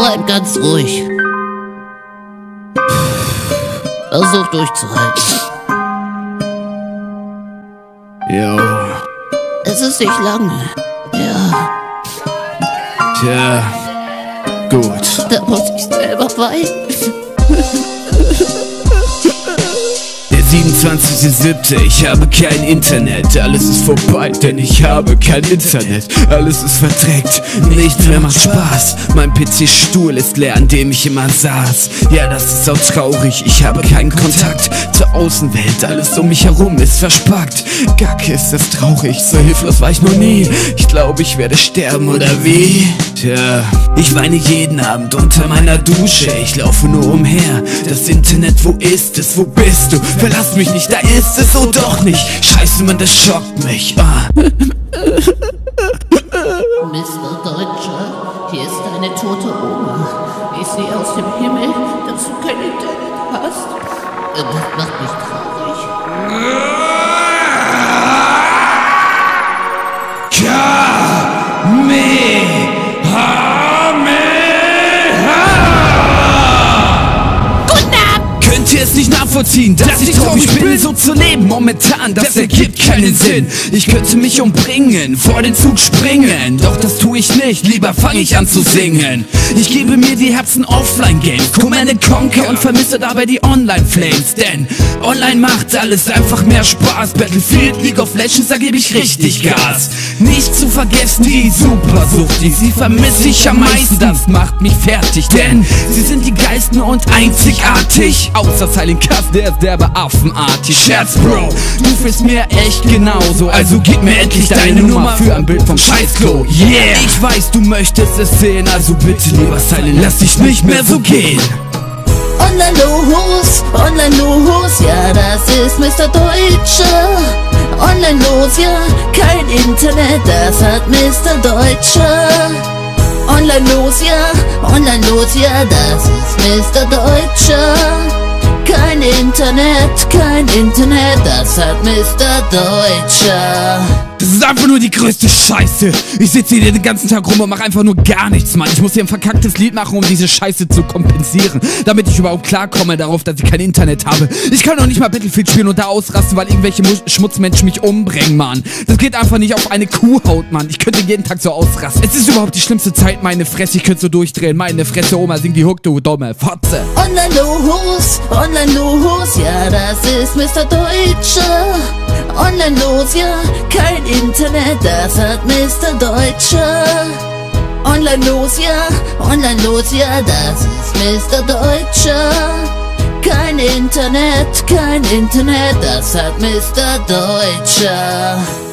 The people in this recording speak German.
Bleib ganz ruhig. Versuch durchzuhalten. Jo. Es ist nicht lange. Ja, Tja. Gut. da muss ich selber weinen. Der 27.07. Ich habe kein Internet. Alles ist vorbei, denn ich habe kein Internet. Alles ist verdreckt. Nichts mehr macht Spaß. Mein PC-Stuhl ist leer, an dem ich immer saß. Ja, das ist so traurig. Ich habe keinen Kontakt Außenwelt. Alles um mich herum ist verspackt. Gacke ist das traurig. So hilflos war ich noch nie. Ich glaube, ich werde sterben oder wie? Tja, ich weine jeden Abend unter meiner Dusche. Ich laufe nur umher. Das Internet, wo ist es? Wo bist du? Verlass mich nicht, da ist es, oh doch nicht. Scheiße, man, das schockt mich. Ah. Mr. Deutscher, hier ist deine tote Oma. Ich sehe aus dem Himmel, dass du kein Internet hast. Äh, Das macht mich traurig. Nicht nachvollziehen, dass ich traurig bin, so zu leben momentan, das ergibt keinen Sinn. Ich könnte mich umbringen, vor den Zug springen, doch das tue ich nicht, lieber fange ich an zu singen. Ich gebe mir die Herzen Offline-Game, Command Conquer und vermisse dabei die Online-Flames, denn online macht alles einfach mehr Spaß. Battlefield, League of Legends, da gebe ich richtig Gas. Nicht zu vergessen die Supersucht, die sie vermisse ich am meisten, das macht mich fertig, denn sie sind die geilsten und einzigartig. Außer Silent Cast, der ist derbe affenartig. Scherz, Bro, du fühlst mir echt genauso, also gib mir endlich deine Nummer für ein Bild vom Scheißklo. Yeah! Ich weiß, du möchtest es sehen, also bitte lieber Silent, lass dich nicht mehr so gehen. Online los, online los, ja, das ist Mr. Deutscher. Online los, ja, kein Internet, das hat Mr. Deutscher. Online los, ja, online los, ja, das ist Mr. Deutscher. Kein Internet, kein Internet, das hat Mr. Deutscher. Das ist einfach nur die größte Scheiße. Ich sitze hier den ganzen Tag rum und mache einfach nur gar nichts, Mann. Ich muss hier ein verkacktes Lied machen, um diese Scheiße zu kompensieren. Damit ich überhaupt klarkomme darauf, dass ich kein Internet habe. Ich kann doch nicht mal Battlefield spielen und da ausrasten, weil irgendwelche Mu Schmutzmenschen mich umbringen, Mann. Das geht einfach nicht auf eine Kuhhaut, Mann. Ich könnte jeden Tag so ausrasten. Es ist überhaupt die schlimmste Zeit, meine Fresse. Ich könnte so durchdrehen. Meine Fresse, Oma, sing die Hook, du dumme Fotze. Online los, online los, ja, das ist Mr. Deutscher. Online los, ja, kein Internet, das hat Mr. Deutscher. Online los, ja, online los, ja, das ist Mr. Deutscher. Kein Internet, kein Internet, das hat Mr. Deutscher.